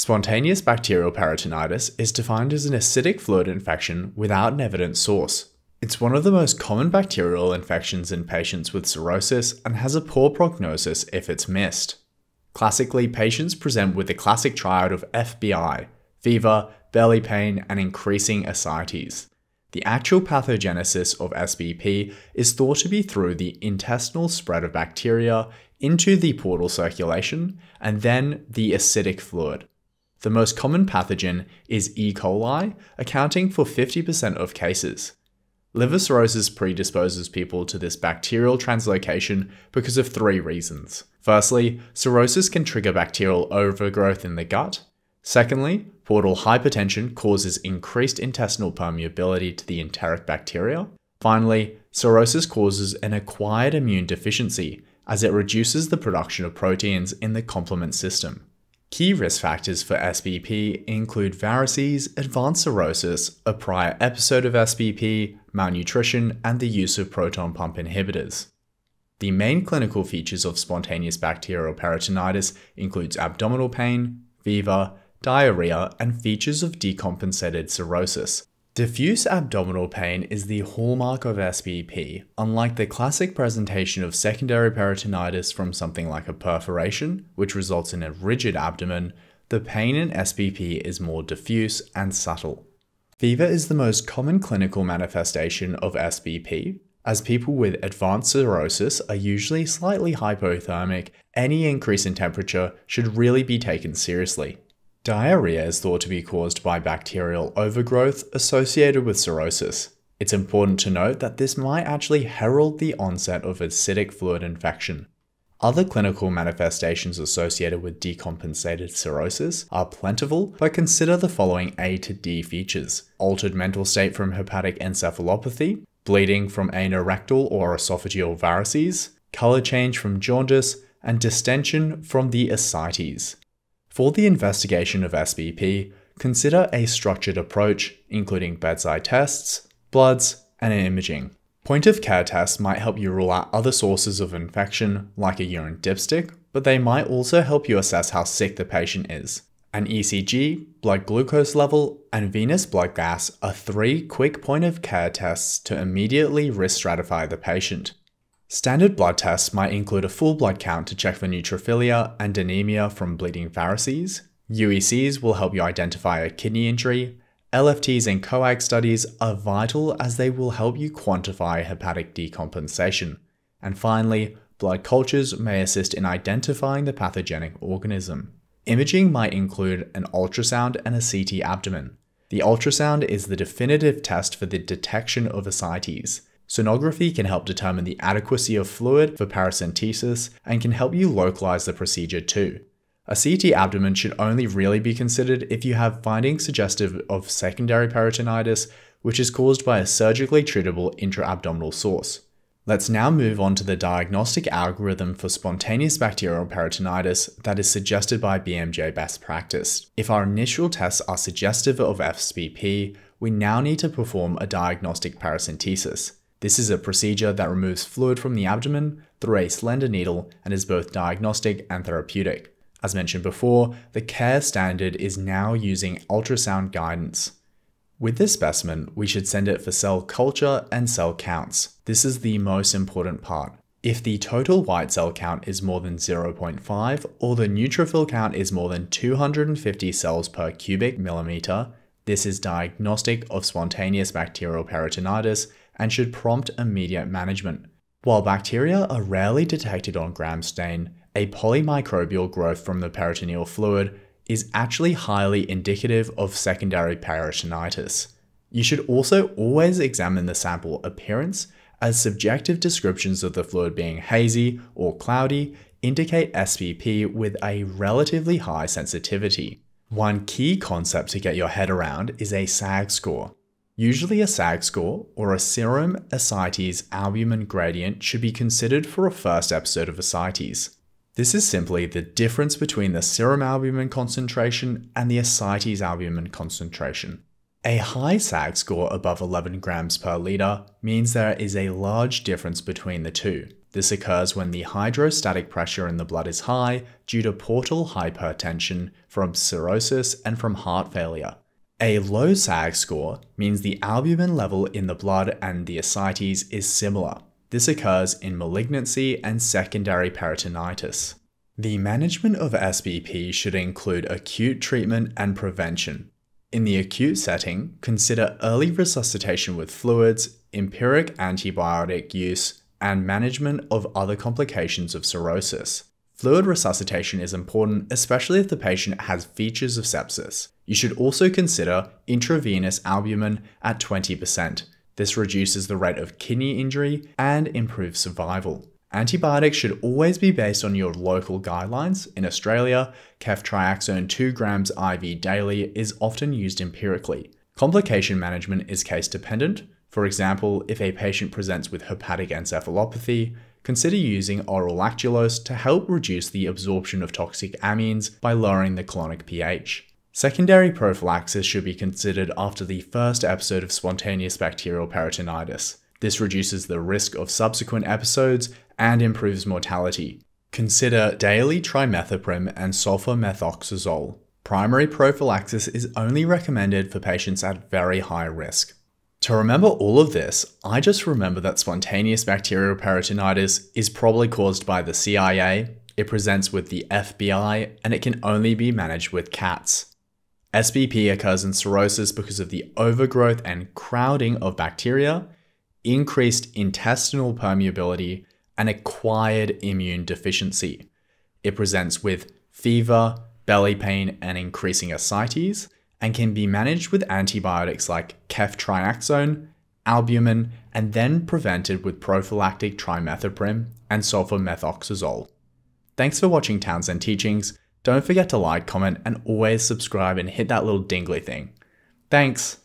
Spontaneous bacterial peritonitis is defined as an ascitic fluid infection without an evident source. It's one of the most common bacterial infections in patients with cirrhosis and has a poor prognosis if it's missed. Classically, patients present with the classic triad of FBI fever, belly pain, and increasing ascites. The actual pathogenesis of SBP is thought to be through the intestinal spread of bacteria into the portal circulation and then the ascitic fluid. The most common pathogen is E. coli, accounting for 50% of cases. Liver cirrhosis predisposes people to this bacterial translocation because of three reasons. Firstly, cirrhosis can trigger bacterial overgrowth in the gut. Secondly, portal hypertension causes increased intestinal permeability to the enteric bacteria. Finally, cirrhosis causes an acquired immune deficiency as it reduces the production of proteins in the complement system. Key risk factors for SBP include varices, advanced cirrhosis, a prior episode of SBP, malnutrition, and the use of proton pump inhibitors. The main clinical features of spontaneous bacterial peritonitis includes abdominal pain, fever, diarrhea, and features of decompensated cirrhosis. Diffuse abdominal pain is the hallmark of SBP, unlike the classic presentation of secondary peritonitis from something like a perforation, which results in a rigid abdomen, the pain in SBP is more diffuse and subtle. Fever is the most common clinical manifestation of SBP, as people with advanced cirrhosis are usually slightly hypothermic, any increase in temperature should really be taken seriously. Diarrhea is thought to be caused by bacterial overgrowth associated with cirrhosis. It's important to note that this might actually herald the onset of ascitic fluid infection. Other clinical manifestations associated with decompensated cirrhosis are plentiful, but consider the following A to D features altered mental state from hepatic encephalopathy, bleeding from anorectal or esophageal varices, color change from jaundice, and distension from the ascites. For the investigation of SBP, consider a structured approach, including bedside tests, bloods, and imaging. Point of care tests might help you rule out other sources of infection, like a urine dipstick, but they might also help you assess how sick the patient is. An ECG, blood glucose level, and venous blood gas are three quick point of care tests to immediately risk stratify the patient. Standard blood tests might include a full blood count to check for neutrophilia and anemia from bleeding varices. UECs will help you identify a kidney injury. LFTs and coag studies are vital as they will help you quantify hepatic decompensation. And finally, blood cultures may assist in identifying the pathogenic organism. Imaging might include an ultrasound and a CT abdomen. The ultrasound is the definitive test for the detection of ascites. Sonography can help determine the adequacy of fluid for paracentesis and can help you localize the procedure too. A CT abdomen should only really be considered if you have findings suggestive of secondary peritonitis, which is caused by a surgically treatable intra-abdominal source. Let's now move on to the diagnostic algorithm for spontaneous bacterial peritonitis that is suggested by BMJ best practice. If our initial tests are suggestive of SBP, we now need to perform a diagnostic paracentesis. This is a procedure that removes fluid from the abdomen through a slender needle and is both diagnostic and therapeutic. As mentioned before, the care standard is now using ultrasound guidance. With this specimen, we should send it for cell culture and cell counts. This is the most important part. If the total white cell count is more than 0.5 or the neutrophil count is more than 250 cells per cubic millimeter, this is diagnostic of spontaneous bacterial peritonitis and should prompt immediate management. While bacteria are rarely detected on gram stain, a polymicrobial growth from the peritoneal fluid is actually highly indicative of secondary peritonitis. You should also always examine the sample appearance as subjective descriptions of the fluid being hazy or cloudy indicate SBP with a relatively high sensitivity. One key concept to get your head around is a SAAG score. Usually a SAAG score, or a serum ascites albumin gradient, should be considered for a first episode of ascites. This is simply the difference between the serum albumin concentration and the ascites albumin concentration. A high SAAG score above 11 grams per litre means there is a large difference between the two. This occurs when the hydrostatic pressure in the blood is high due to portal hypertension from cirrhosis and from heart failure. A low SAAG score means the albumin level in the blood and the ascites is similar. This occurs in malignancy and secondary peritonitis. The management of SBP should include acute treatment and prevention. In the acute setting, consider early resuscitation with fluids, empiric antibiotic use, and management of other complications of cirrhosis. Fluid resuscitation is important, especially if the patient has features of sepsis. You should also consider intravenous albumin at 20%. This reduces the rate of kidney injury and improves survival. Antibiotics should always be based on your local guidelines. In Australia, ceftriaxone 2 grams IV daily is often used empirically. Complication management is case dependent. For example, if a patient presents with hepatic encephalopathy, consider using oral lactulose to help reduce the absorption of toxic amines by lowering the colonic pH. Secondary prophylaxis should be considered after the first episode of spontaneous bacterial peritonitis. This reduces the risk of subsequent episodes and improves mortality. Consider daily trimethoprim and sulfamethoxazole. Primary prophylaxis is only recommended for patients at very high risk. To remember all of this, I just remember that spontaneous bacterial peritonitis is probably caused by the CIA, it presents with the FBI, and it can only be managed with cats. SBP occurs in cirrhosis because of the overgrowth and crowding of bacteria, increased intestinal permeability, and acquired immune deficiency. It presents with fever, belly pain, and increasing ascites, and can be managed with antibiotics like ceftriaxone, albumin, and then prevented with prophylactic trimethoprim and sulfamethoxazole. Thanks for watching Townsend Teachings. Don't forget to like, comment, and always subscribe and hit that little dingly thing. Thanks!